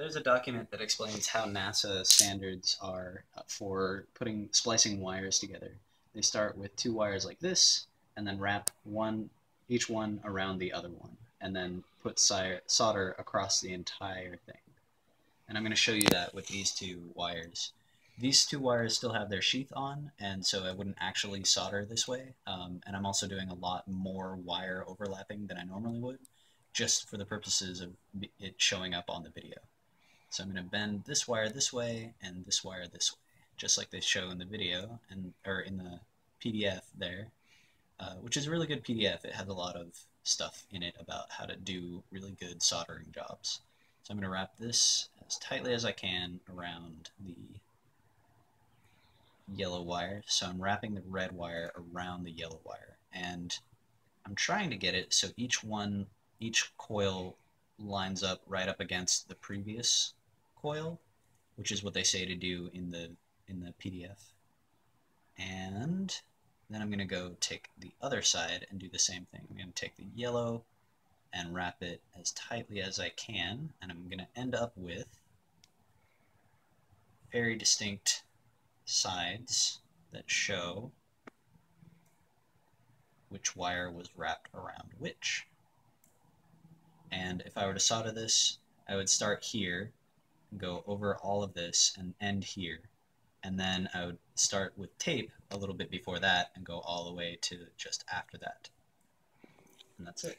there's a document that explains how NASA standards are uh, for putting splicing wires together. They start with two wires like this, and then wrap one each one around the other one, and then put solder across the entire thing. And I'm going to show you that with these two wires. These two wires still have their sheath on, and so I wouldn't actually solder this way. Um, and I'm also doing a lot more wire overlapping than I normally would, just for the purposes of it showing up on the video. So I'm going to bend this wire this way and this wire this way, just like they show in the video and or in the PDF there, uh, which is a really good PDF. It has a lot of stuff in it about how to do really good soldering jobs. So I'm going to wrap this as tightly as I can around the yellow wire. So I'm wrapping the red wire around the yellow wire. And I'm trying to get it so each one, each coil lines up right up against the previous coil, which is what they say to do in the in the PDF. And then I'm going to go take the other side and do the same thing. I'm going to take the yellow and wrap it as tightly as I can, and I'm going to end up with very distinct sides that show which wire was wrapped around which. And if I were to solder this, I would start here, go over all of this, and end here. And then I would start with tape a little bit before that and go all the way to just after that. And that's it.